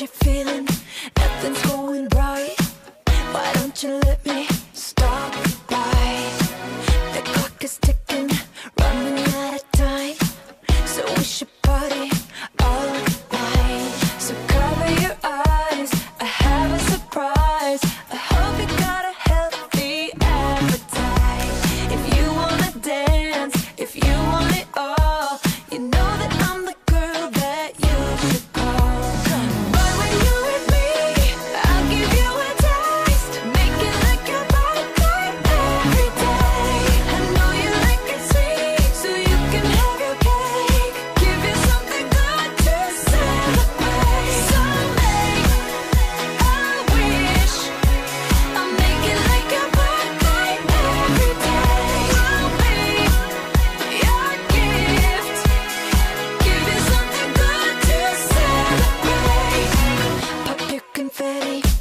you feeling nothing's going right. Why don't you let me? ready.